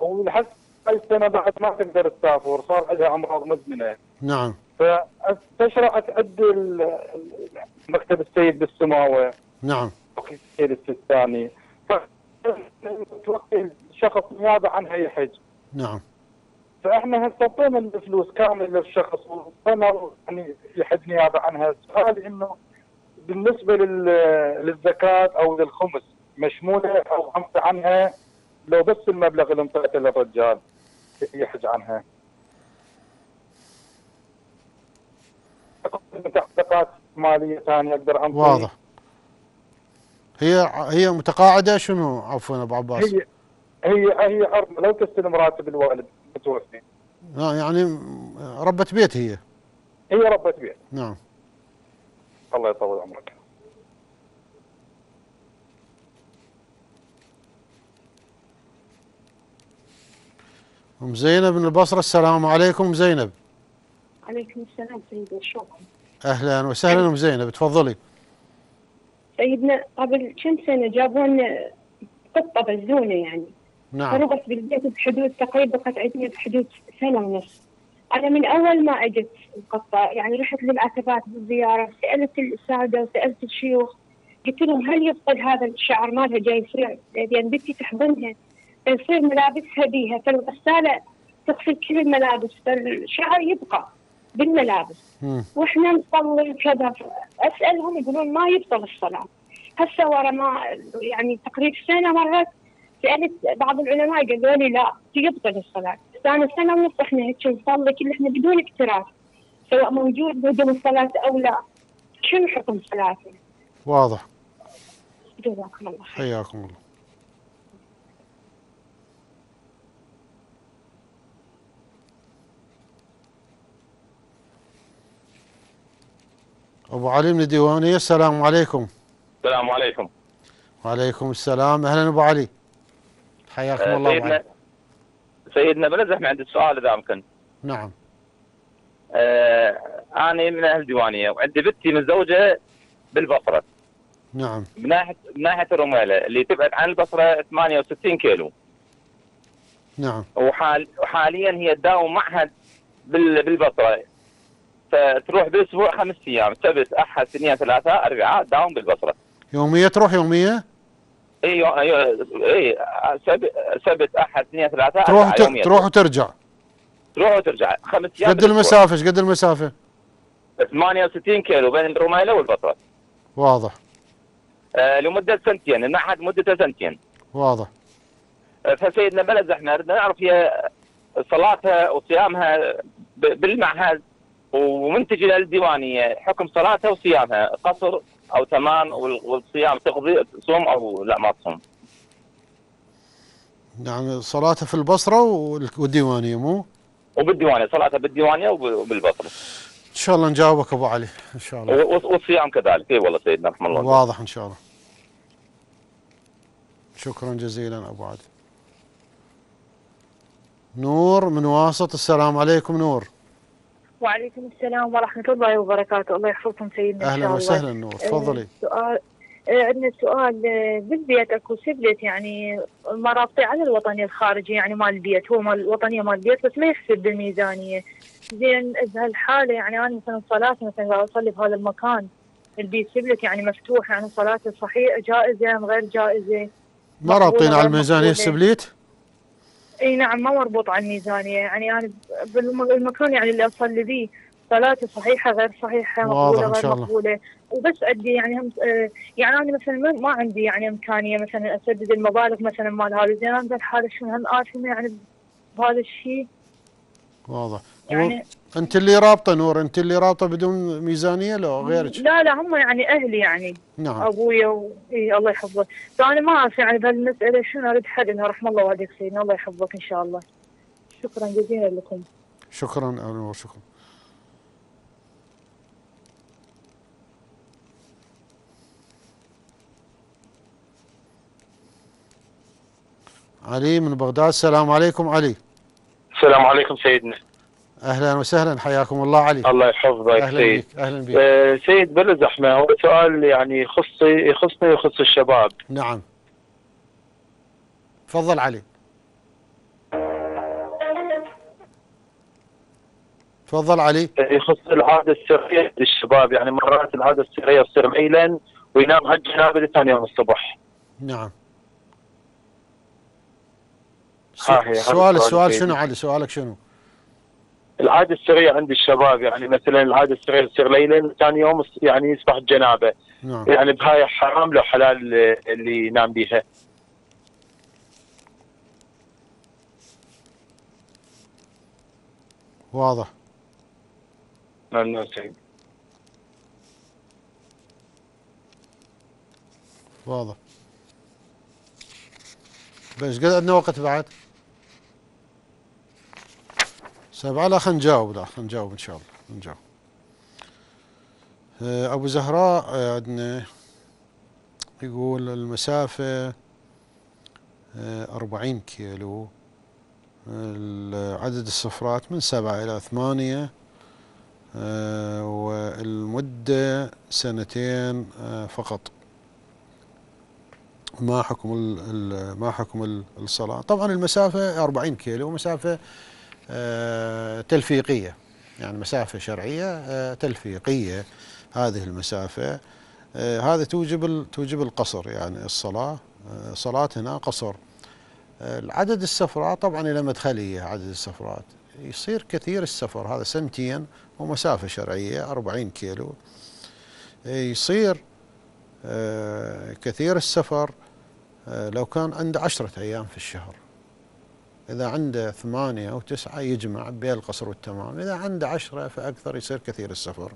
ولحد هاي السنة بعد ما تقدر تسافر صار عندها أمراض مزمنة. نعم. فاستشرعت عند مكتب السيد بالسماوة. نعم. السيد السيستاني توقي الشخص نيابة عنها يحج نعم. فإحنا هسه اعطينا الفلوس كامل للشخص وصرنا يعني يحد نيابه عنها سؤالي إنه بالنسبة لل... للزكاة أو للخمس مشمولة أو خمسة عنها لو بس المبلغ اللي انطيته للرجال يحج عنها. تحقيقات مالية ثانية أقدر أنطي. واضح. هي هي متقاعدة شنو؟ عفوا أبو عباس. هي هي هي أرض لو تستلم راتب الوالد متوفي آه يعني ربة بيت هي. هي ربة بيت. نعم. الله يطول عمرك. أم زينب من البصرة السلام عليكم زينب. عليكم السلام سيدنا شكرا. أهلا وسهلا أم زينب تفضلي. سيدنا قبل كم سنة جابوا لنا قطة بزونة يعني. نعم. فربت بالبيت بحدود تقريبا عندنا بحدود سنة ونص. أنا من أول ما أجت القطة يعني رحت للعتبات بالزيارة سألت السادة وسألت الشيوخ قلت لهم هل يفقد هذا الشعر مالها؟ جاي يصير لأن بنتي تحضنها فيصير ملابسها بيها. فالغسالة تغسل كل الملابس فالشعر يبقى. بالملابس. وإحنا نصلي وكذا. أسألهم يقولون ما يبطل الصلاة. هسه ورا ما يعني تقريبا سنة مرت سألت بعض العلماء قالوا لي لا يبطل الصلاة. أنا سنة ونص إحنا هيك نصلي كل إحنا بدون اكتراث سواء موجود بدون الصلاة أو لا. شنو حكم صلاتنا؟ واضح. جزاكم الله خير. حياكم الله. أبو علي من الديوانية السلام عليكم. السلام عليكم. وعليكم السلام. أهلا أبو علي. حياكم آه، الله أبو سيدنا علي. سيدنا بلزح عندي سؤال إذا أمكن. نعم. آه أنا من أهل الديوانية وعندي بنتي متزوجة بالبصرة. نعم. من ناحيه من ناحية الرميلة اللي تبعد عن البصرة 68 كيلو. نعم. وحال وحاليا هي تداوم معهد بال فتروح بالاسبوع خمس أيام سبت أحد اثنين ثلاثاء اربعاء تداوم بالبصرة. يومية تروح يومية؟ أيوه أيوه اي سبت سبت أحد اثنين ثلاثة تروح يوميا. تروح وترجع؟ تروح وترجع خمس أيام قد المسافة إيش قد المسافة؟ 68 كيلو بين الرميله والبصرة. واضح. آه لمدة سنتين المعهد مدته سنتين. واضح. آه فسيدنا بلد إحنا نعرف هي صلاتها وصيامها بالمعهد. ومن تجي للديوانيه حكم صلاتها وصيامها قصر أو تمام وال- والصيام تقضي تصوم أو لا ما تصوم. يعني صلاته في البصرة وال- والديوانية مو؟ وبالديوانية صلاتها بالديوانية وب- وبالبصرة. إن شاء الله نجاوبك أبو علي إن شاء الله. والصيام كذلك. إي والله سيدنا رحمه الله. واضح إن شاء الله. شكرا جزيلا أبو علي. نور من واسط السلام عليكم نور. وعليكم السلام ورحمة الله وبركاته. الله يحفظكم سيدنا الله. وسهلا نور تفضلي. آه، سؤال آه، عندنا سؤال آه، بالبيت أكو سبلت يعني مرابطي على الوطني الخارجي يعني مال البيت. هو مال الوطنية مال البيت بس ما يحسب بالميزانية. زين بهالحاله يعني أنا مثلا صلاتي مثلا قاعد أصلي بهذا المكان البيت سبلت يعني مفتوح يعني صلاتي صحيح جائزة أم غير جائزة؟ ما رابطين على مقبولة. السبليت؟ إي نعم ما مربوط على الميزانيه يعني أنا بالم- بالمكان يعني اللي أصلي به صلاتي صحيحة غير صحيحة مقبولة غير. مقبولة. وبس أدي يعني هم يعني أنا مثلا ما, عندي يعني إمكانية مثلا أسدد المبالغ مثلا مال هذا زين أنا بهالحاله شنو هم اثمه يعني بهذا الشيء. واضح. يعني- يعني انت اللي رابطه نور انت اللي رابطه بدون ميزانية لو غيرك؟ لا لا هم يعني أهلي يعني. نعم. ابويا و... إيه الله يحفظه فأنا ما أعرف يعني بهالمسألة شنو أريد حلها رحم الله والديك سيدنا الله يحفظك إن شاء الله. شكرا جزيلا لكم. شكرا أهلا نور شكرا. علي من بغداد السلام عليكم علي. السلام عليكم سيدنا. أهلا وسهلا. حياكم الله علي. الله يحفظك. أهلا سيد. بك أهلا بك. آه سيد بلا زحمة هو سؤال يعني يخصي يخصني ويخص الشباب. نعم. تفضل علي. تفضل علي. يخص العادة السرية للشباب. يعني مرات العادة السرية تصير ميلا وينام على الجنابة ثاني يوم الصبح. نعم. هذا السؤال. شنو علي؟ سؤالك شنو؟ العادة السرية عند الشباب يعني مثلا العادة السرية تصير ليلا ثاني يوم يعني يصبح الجنابة نعم. يعني بهاي حرام لو حلال اللي ينام بيها. واضح. نعم سيد واضح. بس قد عندنا وقت بعد. سبعة لا خلينا نجاوب لا خلينا نجاوب إن شاء الله نجاوب. آه، أبو زهراء آه، عندنا يقول المسافة آه، أربعين كيلو. عدد الصفرات من سبعة إلى ثمانية والمدة سنتين فقط. ما حكم ما حكم ال- الصلاة؟ طبعا المسافة 40 كيلو مسافة تلفيقية. يعني مسافة شرعية آه، تلفيقية. هذه المسافة آه، هذا توجب توجب القصر يعني الصلاة آه، صلاة هنا قصر. آه، العدد السفرات طبعا إلى مدخلية عدد السفرات. يصير كثير السفر هذا سنتين ومسافة شرعية 40 كيلو. آه، يصير آه، كثير السفر آه، لو كان عنده عشرة أيام في الشهر. إذا عنده ثمانية أو تسعة يجمع بين القصر والتمام. إذا عنده عشرة فأكثر يصير كثير السفر.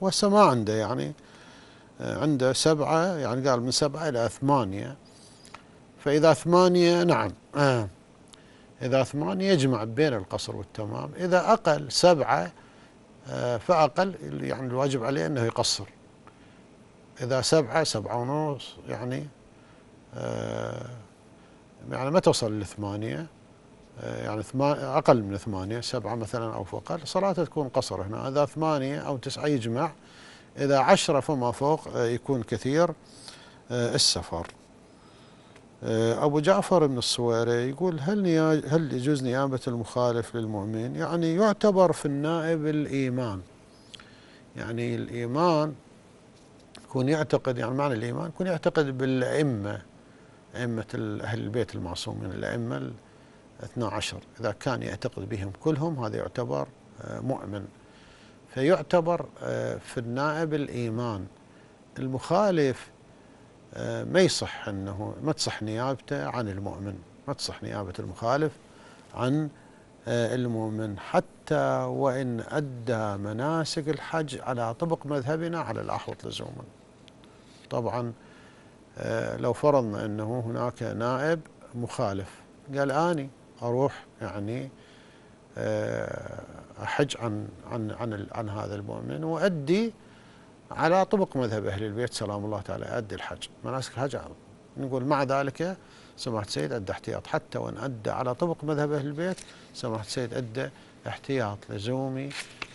وهسه ما عنده يعني آه، عنده سبعة يعني قال من سبعة إلى ثمانية. فإذا ثمانية نعم آه. إذا ثمانية يجمع بين القصر والتمام. إذا أقل سبعة آه، فأقل يعني الواجب عليه أنه يقصر. إذا سبعة سبعة ونص يعني آه، يعني ما توصل لثمانية. يعني ثما- أقل من ثمانية سبعة مثلا أو فوق. صلاته تكون قصر هنا. إذا ثمانية أو تسعة يجمع. إذا عشرة فما فوق آه، يكون كثير آه، السفر. آه، أبو جعفر بن الصويري يقول هل هل يجوز نيابة المخالف للمؤمن؟ يعني يعتبر في النائب الإيمان. يعني الإيمان يكون يعتقد يعني معنى الإيمان يكون يعتقد بالأئمة أئمة أهل البيت المعصومين الأئمة ال 12 إذا كان يعتقد بهم كلهم هذا يعتبر آه، مؤمن. فيعتبر آه، في النائب الإيمان. المخالف آه، ما يصح أنه ما تصح نيابته عن المؤمن. ما تصح نيابة المخالف عن المؤمن. حتى وإن أدى مناسك الحج على طبق مذهبنا على الأحوط لزوما. طبعا لو فرضنا أنه هناك نائب مخالف قال آني. أروح يعني أحج عن عن عن عن هذا المؤمن وأدي على طبق مذهب أهل البيت سلام الله تعالى أدي الحج. مناسك الحج نقول مع ذلك سماحة السيد أدى احتياط. حتى وإن أدى على طبق مذهب أهل البيت سماحة السيد أدى احتياط لزومي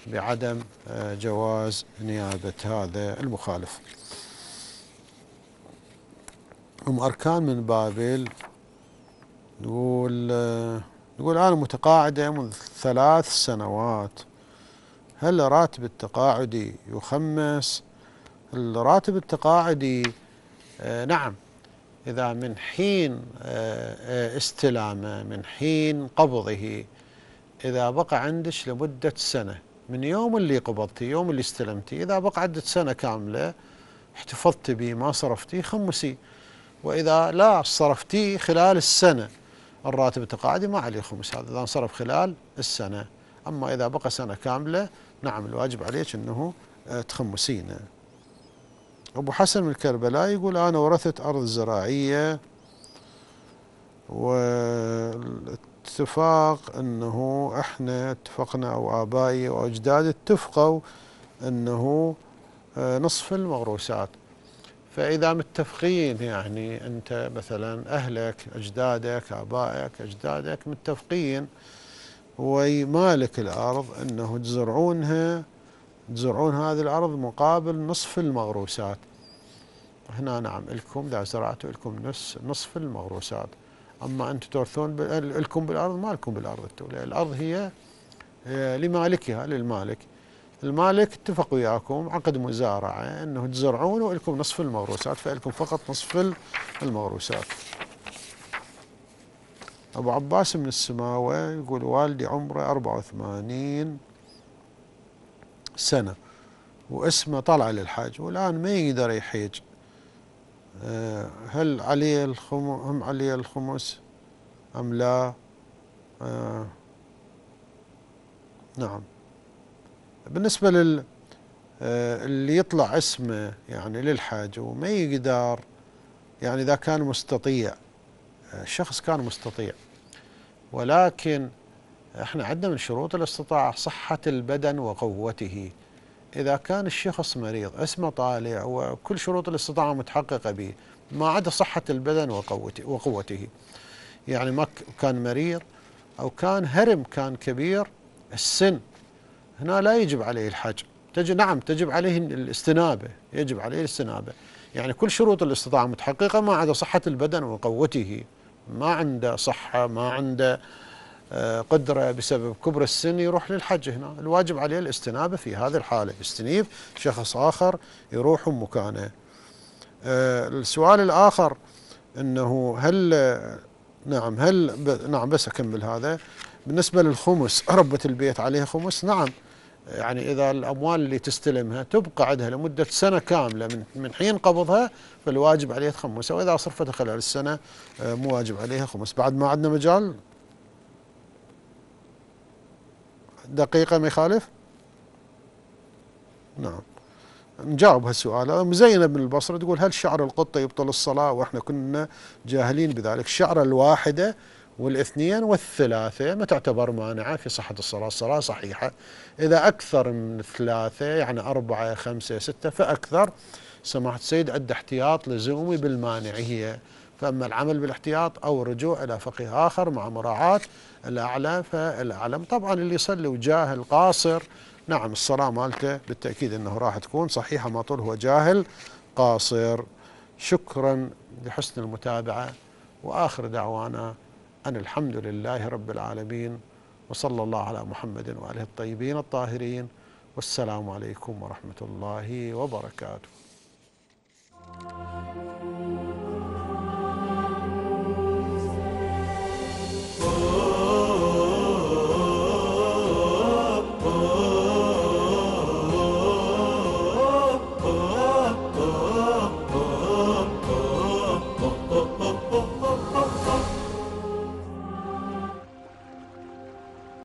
بعدم آه، جواز نيابة هذا المخالف. أم أركان من بابل نقول يقول أنا متقاعدة منذ ثلاث سنوات. هل راتب التقاعدي يخمس؟ الراتب التقاعدي آه نعم. إذا من حين آه, آه، استلامه من حين قبضه إذا بقى عندك لمدة سنة. من يوم اللي قبضتي يوم اللي استلمتي إذا بقى عدة سنة كاملة احتفظت به ما صرفتي خمسي. وإذا لا صرفتيه خلال السنة الراتب التقاعدي ما عليه خمس هذا إذا انصرف خلال السنة. أما إذا بقى سنة كاملة نعم الواجب عليك أنه آه، تخمسين. أبو حسن من كربلاء يقول أنا ورثت أرض زراعية والاتفاق أنه إحنا اتفقنا أو آبائي وأجدادي اتفقوا أنه آه، نصف المغروسات. فإذا متفقين يعني أنت مثلا أهلك أجدادك آبائك أجدادك متفقين ومالك الأرض أنه تزرعونها تزرعون هذه الأرض مقابل نصف المغروسات. هنا نعم لكم إذا زرعتوا لكم نص نصف المغروسات. أما أنتم تورثون لكم بالأرض ما لكم بالأرض الأرض هي لمالكها للمالك. المالك اتفق وياكم عقد مزارعة أنه تزرعون ولكم نصف الموروثات فلكم فقط نصف الموروثات. أبو عباس من السماوة يقول والدي عمره 84 سنة واسمه طلع للحج والآن ما يقدر يحيج. آه، هل عليه الخمس هم عليه الخمس أم لا؟ آه نعم. بالنسبة لل آه، اللي يطلع اسمه يعني للحاج وما يقدر يعني إذا كان مستطيع الشخص آه، كان مستطيع. ولكن إحنا عندنا من شروط الاستطاعة صحة البدن وقوته. إذا كان الشخص مريض اسمه طالع وكل شروط الاستطاعة متحققة به ما عدا صحة البدن وقوته, وقوته. يعني ما كان مريض أو كان هرم كان كبير السن هنا لا يجب عليه الحج. تجب نعم تجب عليه الاستنابة يجب عليه الاستنابة. يعني كل شروط الاستطاعة متحققة ما عدا صحة البدن وقوته. ما عنده صحة ما عنده آه، قدرة بسبب كبر السن يروح للحج هنا. الواجب عليه الاستنابة في هذه الحالة. يستنيب شخص آخر يروح مكانه آه، السؤال الآخر أنه هل نعم هل نعم بس أكمل هذا. بالنسبة للخمس ربة البيت عليها خمس؟ نعم. يعني إذا الأموال اللي تستلمها تبقى عندها لمدة سنة كاملة من من حين قبضها فالواجب عليها خمسة وإذا صرفتها خلال السنة آه، مو واجب عليها خمس. بعد ما عندنا مجال؟ دقيقة ما يخالف؟ نعم. نجاوب هالسؤال. مزينة بن البصرة تقول هل شعر القطة يبطل الصلاة؟ وإحنا كنا جاهلين بذلك. الشعرة الواحدة والاثنين والثلاثة ما تعتبر مانعة في صحة الصلاة الصلاة صحيحة. إذا أكثر من ثلاثة يعني أربعة خمسة ستة فأكثر. سماحة السيد عد احتياط لزومي بالمانعية فأما العمل بالاحتياط أو الرجوع إلى فقيه آخر مع مراعاة الأعلى فالأعلم. طبعا اللي يصلي وجاهل قاصر نعم الصلاة مالته بالتأكيد أنه راح تكون صحيحة ما طول هو جاهل قاصر. شكرا لحسن المتابعة وآخر دعوانا أن الحمد لله رب العالمين وصلى الله على محمد وآله الطيبين الطاهرين والسلام عليكم ورحمة الله وبركاته.